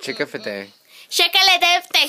chica Shakalete.